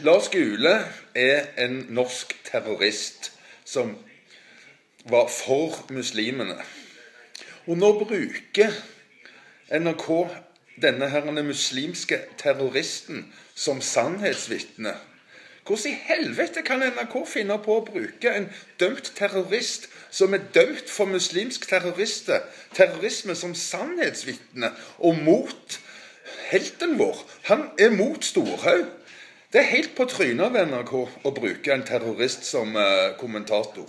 Lars Gule er en norsk terrorist som var for muslimene. Og nå bruker NRK denne herrene muslimske terroristen som sannhetsvitne. Hvordan i helvete kan NRK finne på å bruke en dømt terrorist som er dømt for muslimsk terrorisme, som sannhetsvitne og mot helten vår? Han er mot Storhaug. Det er helt på trynet av NRK å bruke en terrorist som uh, kommentator.